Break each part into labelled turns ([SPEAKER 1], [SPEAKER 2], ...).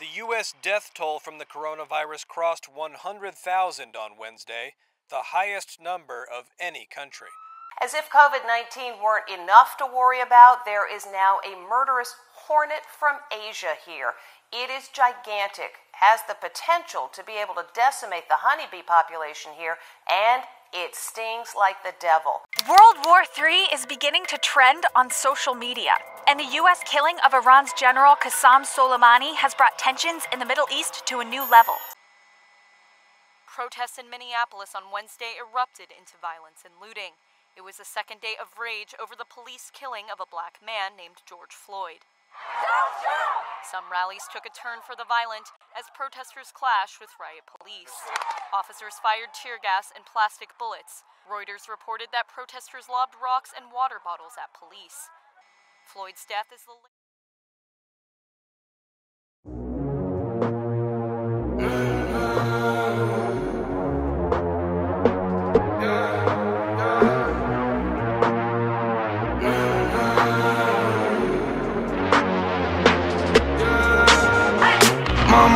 [SPEAKER 1] The U.S. death toll from the coronavirus crossed 100,000 on Wednesday, the highest number of any country.
[SPEAKER 2] As if COVID 19 weren't enough to worry about, there is now a murderous hornet from Asia here. It is gigantic, has the potential to be able to decimate the honeybee population here, and it stings like the devil.
[SPEAKER 3] World War III is beginning to trend on social media, and the U.S. killing of Iran's General Qasem Soleimani has brought tensions in the Middle East to a new level.
[SPEAKER 4] Protests in Minneapolis on Wednesday erupted into violence and looting. It was the second day of rage over the police killing of a black man named George Floyd. Some rallies took a turn for the violent as protesters clashed with riot police. Officers fired tear gas and plastic bullets. Reuters reported that protesters lobbed rocks and water bottles at police. Floyd's death is the
[SPEAKER 5] My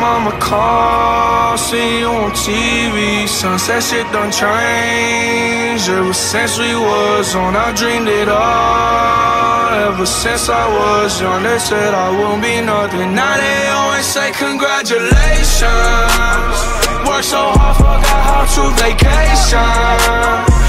[SPEAKER 5] mama call, see you on TV. Sunset shit done changed. Ever since we was on, I dreamed it all. Ever since I was young, they said I wouldn't be nothing. Now they always say congratulations. Work so hard, forgot how to vacation.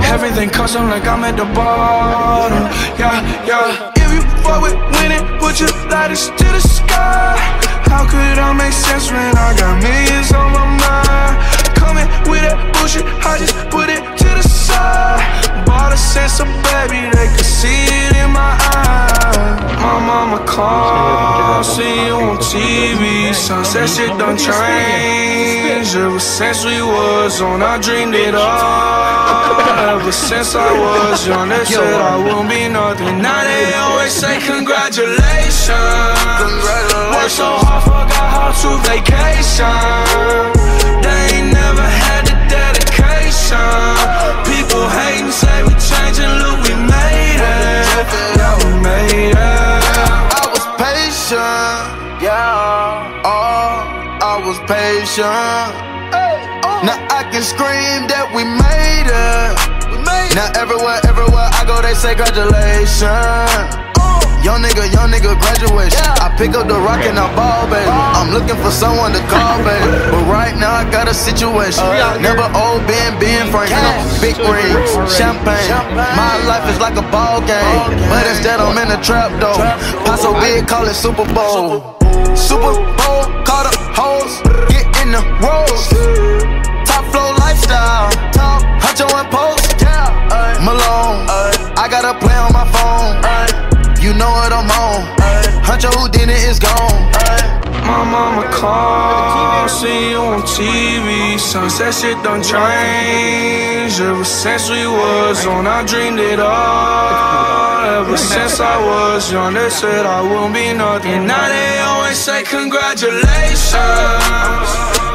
[SPEAKER 5] Everything custom like I'm at the bottom, yeah, yeah. If you fuck with winning, put your lighters to the sky. How could I make sense when I got millions on my mind? Coming with that bullshit, I just put it to the side. Bought a sense of baby, they could see it in my eyes. My mama call, see you on TV. Sunset shit done changed. Ever since we was on, I dreamed it all. Ever since I was young, they said I won't be nothing. Now they always say congratulations. Work so hard, forgot how to vacation. They ain't never had yeah. Oh, oh,
[SPEAKER 6] I was patient. Oh. Now I can scream that we made it. we made Now everywhere, everywhere I go, they say congratulations. Uh. Young nigga, young nigga, graduation. I pick up the rock and I ball, baby. I'm looking for someone to call, baby. But right now I got a situation. Never old Ben, Ben Frank. You big rings, champagne. My life is like a ball game. But instead I'm in a trap though. Paso big, call it Super Bowl. Super Bowl, call the hoes, get in the rolls. Huncho who did it is gone.
[SPEAKER 5] My mama call, see you on TV. Sunset shit done changed. Ever since we was on, I dreamed it all. Ever since I was young, they said I wouldn't be nothing. Now they always say congratulations.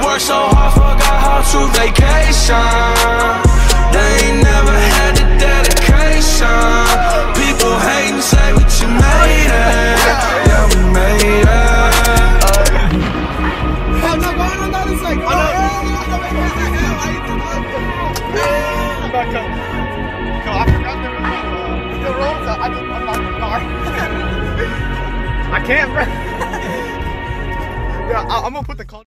[SPEAKER 5] Work so hard, forgot how to vacation.
[SPEAKER 7] I can't, bro. yeah, I- I'm gonna put the call.